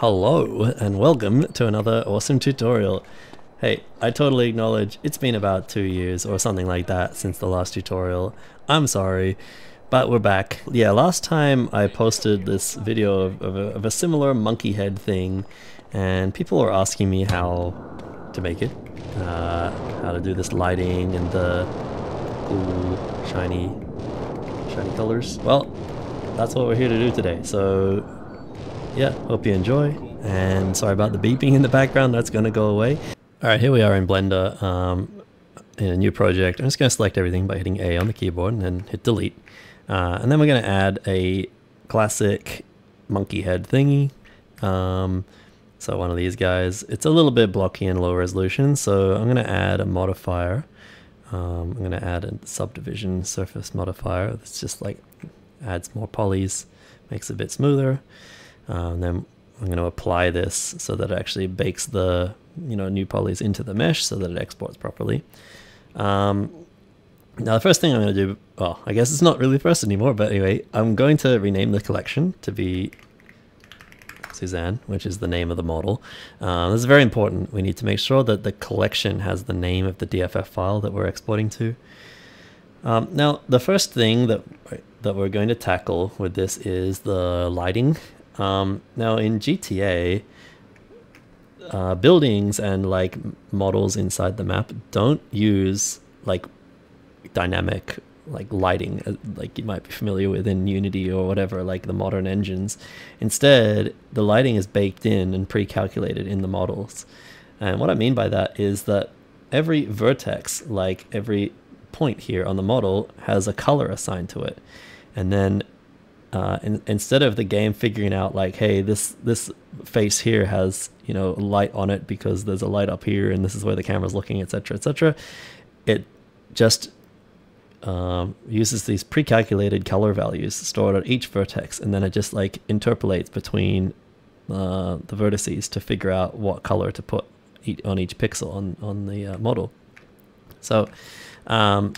Hello and welcome to another awesome tutorial. Hey, I totally acknowledge it's been about two years or something like that since the last tutorial. I'm sorry, but we're back. Yeah, last time I posted this video of, of, a, of a similar monkey head thing and people were asking me how to make it, uh, how to do this lighting and the cool shiny, shiny colors. Well, that's what we're here to do today. So yeah, hope you enjoy. And sorry about the beeping in the background, that's to go away. All right, here we are in Blender um, in a new project. I'm just to select everything by hitting A on the keyboard and then hit delete. Uh, and then we're to add a classic monkey head thingy. Um, so one of these guys, it's a little bit blocky and low resolution. So I'm to add a modifier. Um, I'm to add a subdivision surface modifier. That's just like adds more polys, makes it a bit smoother. Uh, then I'm going to apply this so that it actually bakes the you know new polys into the mesh so that it exports properly. Um, now the first thing I'm going to do, well, I guess it's not really first anymore, but anyway, I'm going to rename the collection to be Suzanne, which is the name of the model. Uh, this is very important. We need to make sure that the collection has the name of the DFF file that we're exporting to. Um, now, the first thing that that we're going to tackle with this is the lighting um, now in GTA, uh, buildings and like models inside the map don't use like dynamic like lighting uh, like you might be familiar with in Unity or whatever like the modern engines. Instead the lighting is baked in and pre-calculated in the models. And what I mean by that is that every vertex like every point here on the model has a color assigned to it. And then uh, in, instead of the game figuring out like, hey, this this face here has you know light on it because there's a light up here and this is where the camera's looking, etc., etc., it just um, uses these pre-calculated color values stored at each vertex, and then it just like interpolates between uh, the vertices to figure out what color to put on each pixel on on the uh, model. So. Um,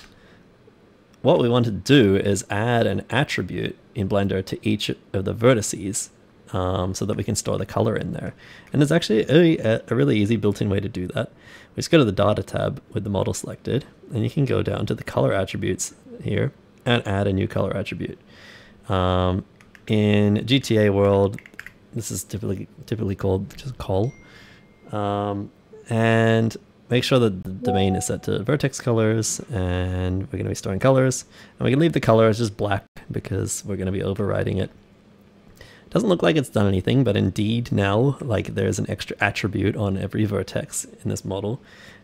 what we want to do is add an attribute in Blender to each of the vertices um, so that we can store the color in there. And there's actually a, a really easy built-in way to do that. We just go to the data tab with the model selected, and you can go down to the color attributes here and add a new color attribute. Um, in GTA world, this is typically typically called just col. Um, and make sure that the domain is set to vertex colors and we're going to be storing colors. And we can leave the color as just black because we're going to be overriding it. Doesn't look like it's done anything but indeed now like there's an extra attribute on every vertex in this model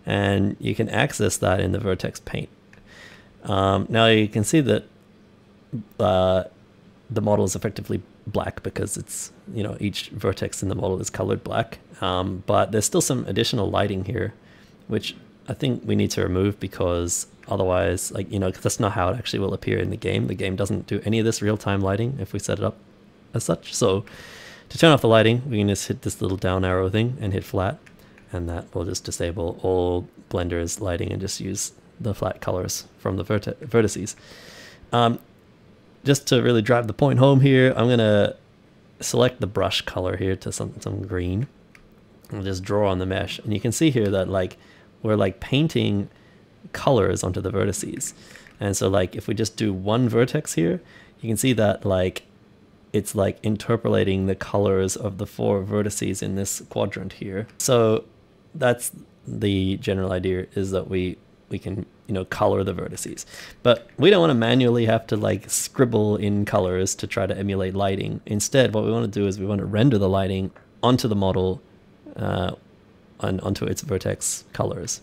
and you can access that in the vertex paint. Um, now you can see that uh, the model is effectively black because it's you know each vertex in the model is colored black. Um, but there's still some additional lighting here which I think we need to remove because otherwise, like, you know, that's not how it actually will appear in the game. The game doesn't do any of this real-time lighting if we set it up as such. So to turn off the lighting, we can just hit this little down arrow thing and hit flat, and that will just disable all Blender's lighting and just use the flat colors from the verte vertices. Um, just to really drive the point home here, I'm going to select the brush color here to some, some green. I'll just draw on the mesh. And you can see here that like we're like painting colors onto the vertices. And so like if we just do one vertex here, you can see that like it's like interpolating the colors of the four vertices in this quadrant here. So that's the general idea is that we we can you know color the vertices but we don't want to manually have to like scribble in colors to try to emulate lighting instead what we want to do is we want to render the lighting onto the model uh, on, onto its vertex colors.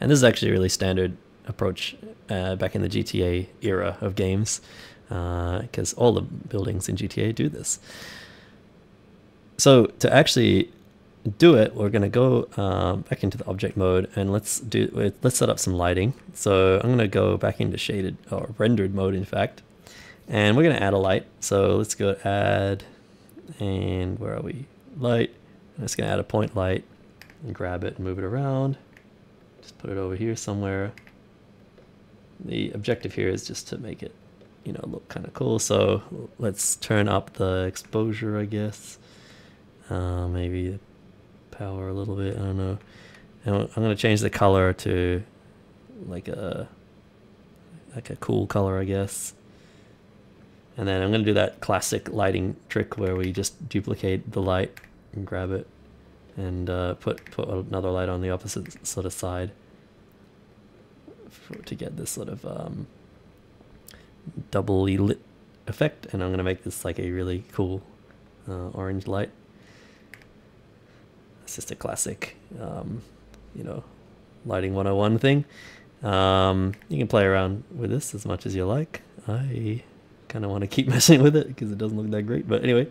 And this is actually a really standard approach uh, back in the GTA era of games, because uh, all the buildings in GTA do this. So to actually do it, we're going to go um, back into the object mode and let's do let's set up some lighting. So I'm going to go back into shaded or rendered mode, in fact, and we're going to add a light. So let's go add, and where are we? Light. I'm just to add a point light and grab it and move it around. Just put it over here somewhere. The objective here is just to make it, you know, look kind of cool. So let's turn up the exposure, I guess. Uh, maybe power a little bit. I don't know. And I'm going to change the color to like a like a cool color, I guess. And then I'm going to do that classic lighting trick where we just duplicate the light and grab it and uh, put put another light on the opposite sort of side for, to get this sort of um, doubly lit effect. And I'm going to make this like a really cool uh, orange light. It's just a classic, um, you know, lighting 101 thing. Um, you can play around with this as much as you like. I kind of want to keep messing with it because it doesn't look that great. But anyway,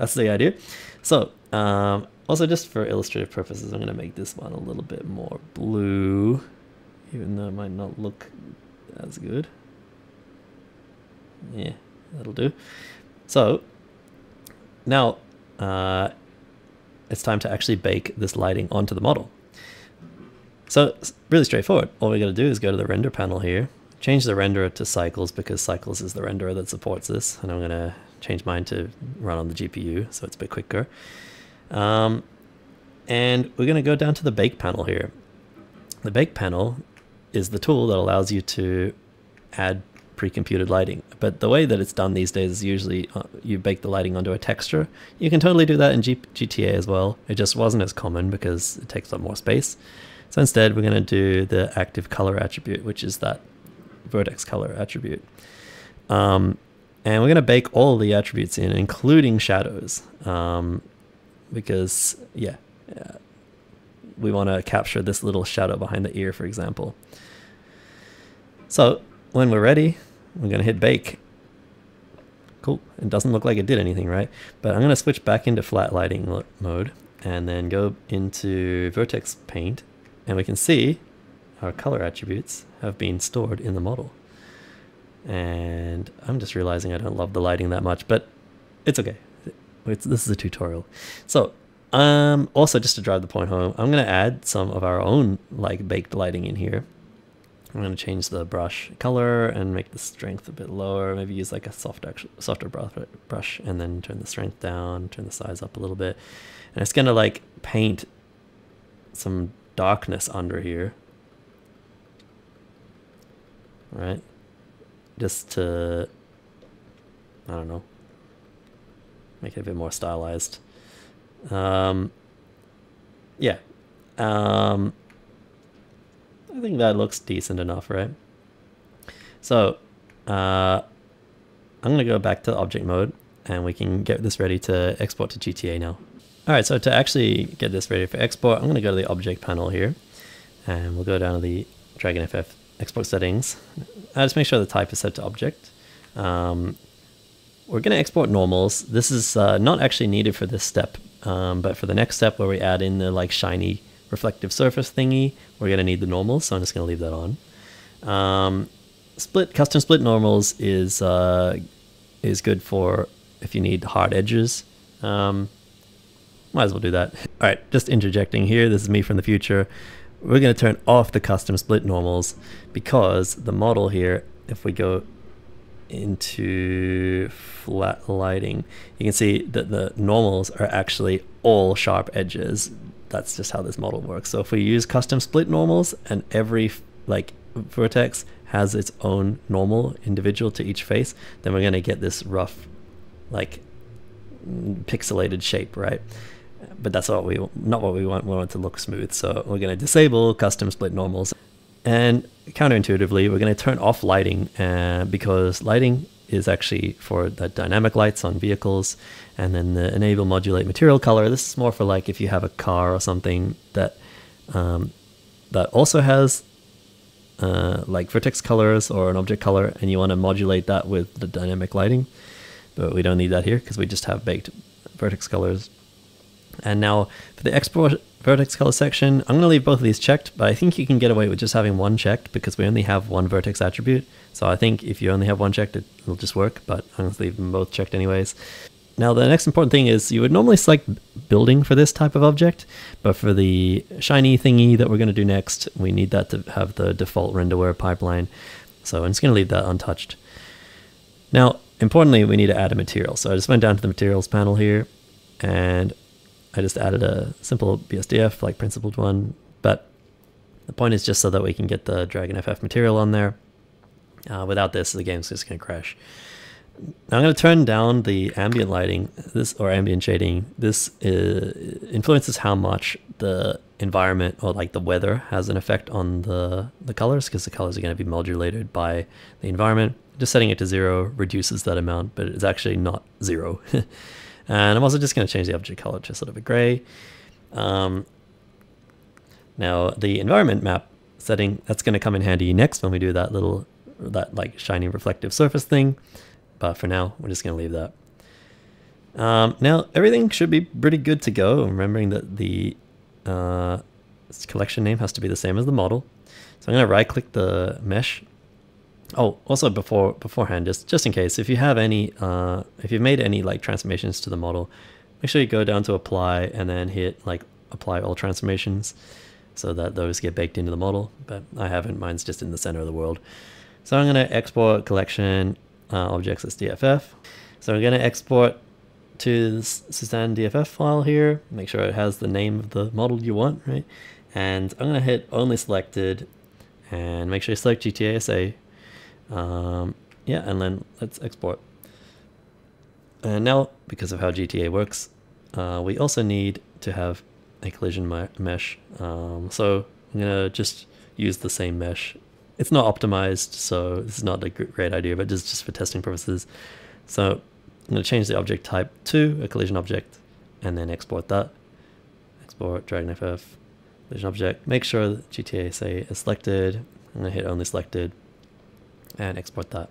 that's the idea. So um, also just for illustrative purposes, I'm going to make this one a little bit more blue, even though it might not look as good. Yeah, that'll do. So now uh, it's time to actually bake this lighting onto the model. So really straightforward. All we got to do is go to the render panel here, change the renderer to cycles because cycles is the renderer that supports this. And I'm going to change mine to run on the GPU so it's a bit quicker. Um, and we're going to go down to the bake panel here. The bake panel is the tool that allows you to add pre-computed lighting. But the way that it's done these days is usually uh, you bake the lighting onto a texture. You can totally do that in G GTA as well. It just wasn't as common because it takes up more space. So instead, we're going to do the active color attribute, which is that vertex color attribute. Um, and we're going to bake all the attributes in, including shadows, um, because, yeah, yeah, we want to capture this little shadow behind the ear, for example. So when we're ready, we're going to hit bake. Cool. It doesn't look like it did anything, right? But I'm going to switch back into flat lighting mode and then go into vertex paint and we can see our color attributes have been stored in the model. And I'm just realizing I don't love the lighting that much, but it's okay. It's, this is a tutorial. So um, also just to drive the point home, I'm going to add some of our own like baked lighting in here. I'm going to change the brush color and make the strength a bit lower. Maybe use like a soft, softer brush and then turn the strength down, turn the size up a little bit. And it's going to like paint some darkness under here. Right? Just to, I don't know, make it a bit more stylized. Um, yeah. Um, I think that looks decent enough, right? So, uh, I'm going to go back to object mode and we can get this ready to export to GTA now. All right, so to actually get this ready for export, I'm going to go to the object panel here, and we'll go down to the DragonFF export settings. I just make sure the type is set to object. Um, we're going to export normals. This is uh, not actually needed for this step, um, but for the next step where we add in the like shiny reflective surface thingy, we're going to need the normals, so I'm just going to leave that on. Um, split custom split normals is uh, is good for if you need hard edges. Um, might as well do that. All right, just interjecting here. This is me from the future. We're going to turn off the custom split normals because the model here, if we go into flat lighting, you can see that the normals are actually all sharp edges. That's just how this model works. So if we use custom split normals and every like vertex has its own normal individual to each face, then we're going to get this rough like pixelated shape, right? But that's what we not what we want. We want it to look smooth. So we're going to disable custom split normals. And counterintuitively, we're going to turn off lighting uh, because lighting is actually for the dynamic lights on vehicles and then the enable modulate material color. This is more for like if you have a car or something that um, that also has uh, like vertex colors or an object color and you want to modulate that with the dynamic lighting. But we don't need that here because we just have baked vertex colors and now for the export vertex color section, I'm going to leave both of these checked, but I think you can get away with just having one checked because we only have one vertex attribute. So I think if you only have one checked, it'll just work, but I'm going to leave them both checked anyways. Now the next important thing is you would normally select building for this type of object, but for the shiny thingy that we're going to do next, we need that to have the default renderware pipeline. So I'm just going to leave that untouched. Now, importantly, we need to add a material. So I just went down to the materials panel here and I just added a simple BSDF, like principled one, but the point is just so that we can get the DragonFF material on there. Uh, without this, the game's just going to crash. Now I'm going to turn down the ambient lighting, this or ambient shading. This uh, influences how much the environment or like the weather has an effect on the the colors because the colors are going to be modulated by the environment. Just setting it to zero reduces that amount, but it's actually not zero. and I'm also just going to change the object color to sort of a gray. Um, now the environment map setting that's going to come in handy next when we do that little that like shiny reflective surface thing. But for now, we're just going to leave that. Um, now, everything should be pretty good to go, remembering that the uh, collection name has to be the same as the model. So I'm going to right click the mesh. Oh, also before beforehand, just just in case, if you have any, uh, if you've made any like transformations to the model, make sure you go down to apply and then hit like apply all transformations so that those get baked into the model. But I haven't, mine's just in the center of the world. So I'm going to export collection uh, objects as DFF. So we're going to export to this Suzanne DFF file here, make sure it has the name of the model you want, right? And I'm going to hit only selected and make sure you select GTA SA. Um, yeah, and then let's export. And now, because of how GTA works, uh, we also need to have a collision mesh. Um, so I'm to just use the same mesh it's not optimized, so this is not a great idea, but just, just for testing purposes. So I'm to change the object type to a collision object and then export that. Export DragonFF collision object. Make sure that GTA SA is selected. I'm to hit only selected and export that.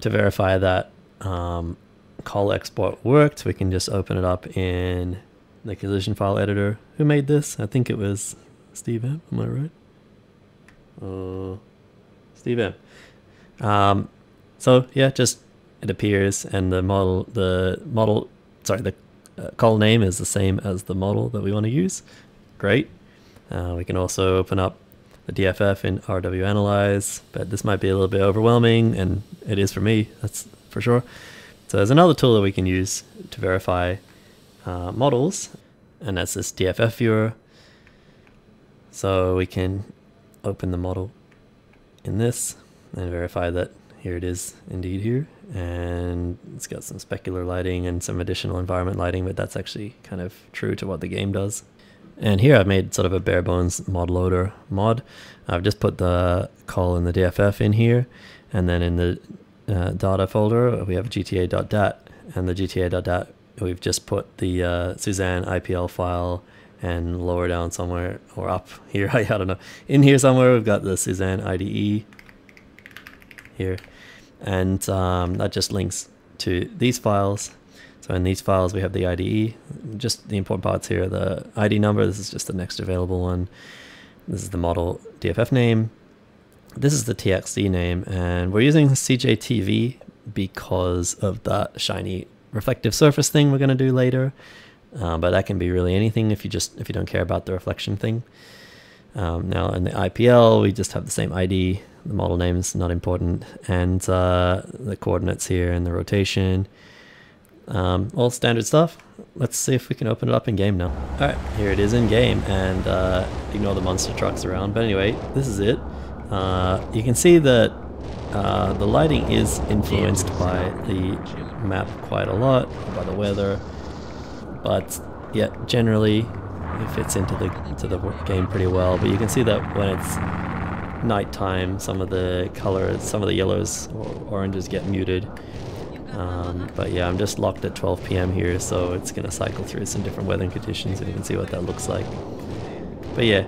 To verify that um, col export worked, we can just open it up in the collision file editor. Who made this? I think it was Steve M. Am I right? Uh, Steve M. Um, so yeah, just it appears, and the model, the model, sorry, the uh, col name is the same as the model that we want to use. Great. Uh, we can also open up the DFF in RW Analyze, but this might be a little bit overwhelming, and it is for me, that's for sure. So there's another tool that we can use to verify uh, models, and that's this DFF viewer. So we can open the model in this and verify that here it is indeed here and it's got some specular lighting and some additional environment lighting but that's actually kind of true to what the game does and here I've made sort of a bare bones mod loader mod. I've just put the col in the DFF in here and then in the uh, data folder we have gta.dat and the gta.dat we've just put the uh, Suzanne IPL file and lower down somewhere or up here I, don't know. In here somewhere we've got the Suzanne IDE here. And um, that just links to these files so in these files we have the IDE just the important parts here the ID number this is just the next available one this is the model DFF name this is the TXD name and we're using CJTV because of that shiny reflective surface thing we're going to do later uh, but that can be really anything if you just if you don't care about the reflection thing. Um, now in the IPL, we just have the same ID. The model name is not important, and uh, the coordinates here and the rotation. Um, all standard stuff. Let's see if we can open it up in game now. All right, here it is in game, and uh, ignore the monster trucks around. But anyway, this is it. Uh, you can see that uh, the lighting is influenced by the map quite a lot, by the weather, but yeah, generally it fits into the into the game pretty well. But you can see that when it's nighttime, some of the colors, some of the yellows or oranges get muted. Um, but yeah, I'm just locked at 12 p.m. here, so it's gonna cycle through some different weather conditions, and you can see what that looks like. But yeah,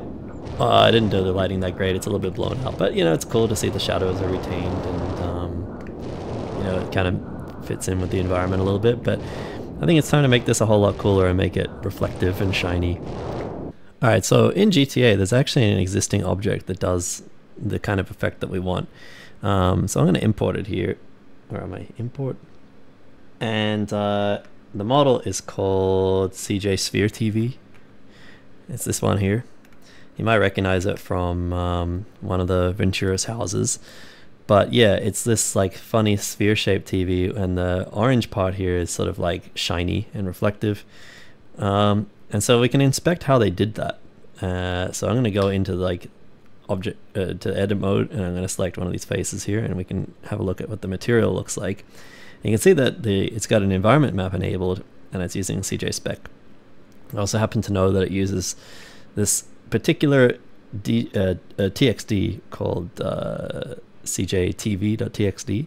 uh, I didn't do the lighting that great. It's a little bit blown out, but you know, it's cool to see the shadows are retained, and um, you know, it kind of fits in with the environment a little bit. But I think it's time to make this a whole lot cooler and make it reflective and shiny. Alright, so in GTA, there's actually an existing object that does the kind of effect that we want. Um, so I'm going to import it here. Where am I? Import. And uh, the model is called CJ Sphere TV. It's this one here. You might recognize it from um, one of the Ventura's houses. But yeah, it's this like funny sphere shaped TV and the orange part here is sort of like shiny and reflective. Um, and so we can inspect how they did that. Uh, so I'm going to go into like object uh, to edit mode and I'm going to select one of these faces here and we can have a look at what the material looks like. You can see that the it's got an environment map enabled and it's using CJ spec. I also happen to know that it uses this particular D, uh, TXD called uh, cjtv.txd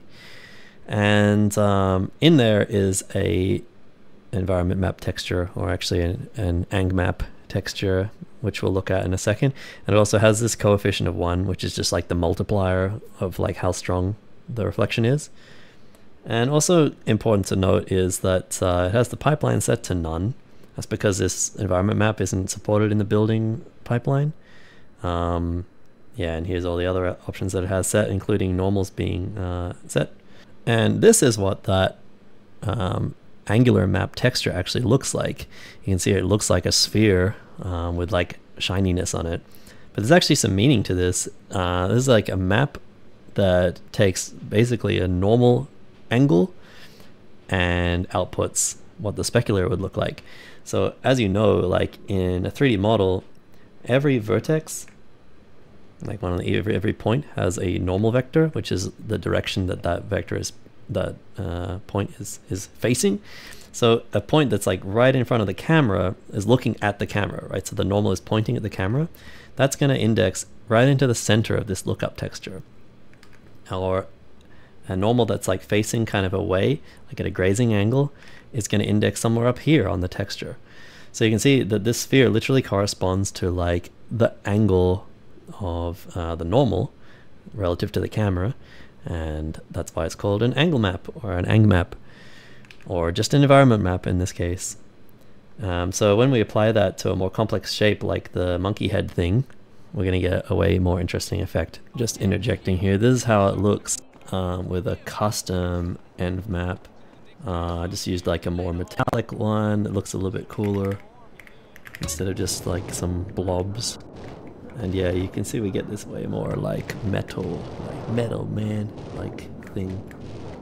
and um, in there is a environment map texture or actually an, an ang map texture which we'll look at in a second. And it also has this coefficient of 1 which is just like the multiplier of like how strong the reflection is and also important to note is that uh, it has the pipeline set to none that's because this environment map isn't supported in the building pipeline um, yeah and here's all the other options that it has set including normals being uh, set and this is what that um, angular map texture actually looks like. You can see it looks like a sphere um, with like shininess on it. But there's actually some meaning to this. Uh, this is like a map that takes basically a normal angle and outputs what the specular would look like. So as you know, like in a 3D model, every vertex, like one of the, every, every point has a normal vector, which is the direction that that vector is that uh, point is is facing. So a point that's like right in front of the camera is looking at the camera, right? So the normal is pointing at the camera. That's going to index right into the center of this lookup texture. Or a normal that's like facing kind of away, like at a grazing angle, is going to index somewhere up here on the texture. So you can see that this sphere literally corresponds to like the angle of uh, the normal relative to the camera and that's why it's called an angle map or an ang map or just an environment map in this case. Um, so when we apply that to a more complex shape like the monkey head thing, we're going to get a way more interesting effect. Just interjecting here, this is how it looks um, with a custom env map. Uh, I just used like a more metallic one that looks a little bit cooler instead of just like some blobs. And yeah, you can see we get this way more like metal, like metal man, like thing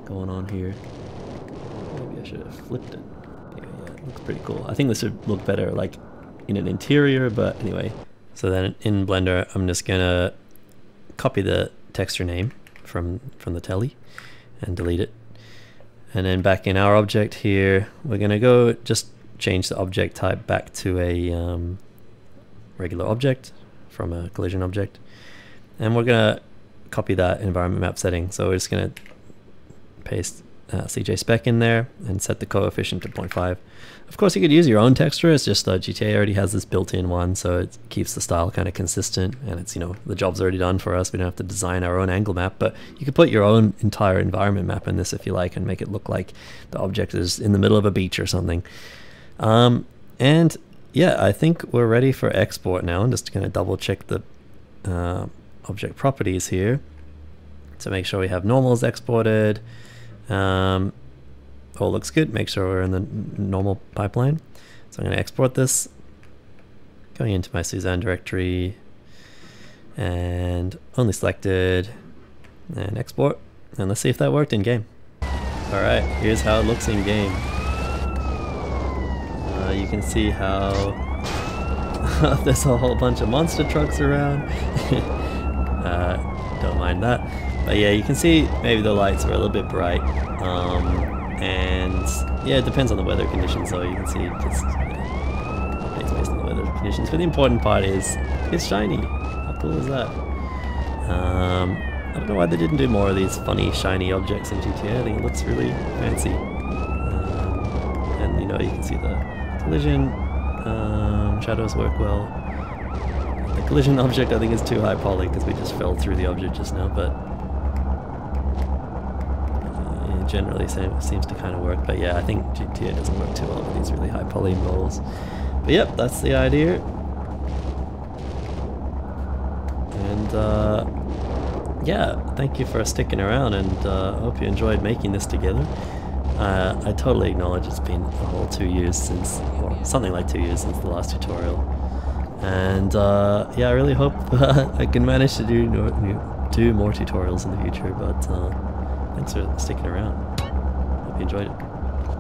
going on here. Maybe I should have flipped it. Yeah, yeah, it looks pretty cool. I think this would look better like in an interior, but anyway. So then in Blender, I'm just gonna copy the texture name from, from the telly and delete it. And then back in our object here, we're gonna go just change the object type back to a um, regular object from a collision object. And we're to copy that environment map setting. So we're just to paste uh, CJ spec in there and set the coefficient to 0.5. Of course, you could use your own texture. It's just uh, GTA already has this built-in one, so it keeps the style kind of consistent. And it's, you know, the job's already done for us. We don't have to design our own angle map, but you could put your own entire environment map in this if you like and make it look like the object is in the middle of a beach or something. Um, and yeah, I think we're ready for export now. I'm just going to double check the uh, object properties here to make sure we have normals exported. Um, all looks good. Make sure we're in the normal pipeline. So I'm going to export this. Going into my Suzanne directory and only selected and export. And let's see if that worked in game. All right, here's how it looks in game. Uh, you can see how there's a whole bunch of monster trucks around. uh, don't mind that. But yeah, you can see maybe the lights are a little bit bright. Um, and yeah, it depends on the weather conditions so You can see just updates based on the weather conditions. But the important part is it's shiny. How cool is that? Um, I don't know why they didn't do more of these funny shiny objects in GTA. I think it looks really fancy. Um, and you know, you can see the Collision, um, shadows work well. The collision object I think is too high poly because we just fell through the object just now, but generally seems to kind of work. But yeah, I think GTA doesn't work too well with these really high poly models. But yep, that's the idea. And uh, yeah, thank you for sticking around and uh, hope you enjoyed making this together. Uh, I totally acknowledge it's been a whole two years since, or something like two years since the last tutorial. And uh, yeah, I really hope I can manage to do, do more tutorials in the future, but uh, thanks for sticking around. Hope you enjoyed it.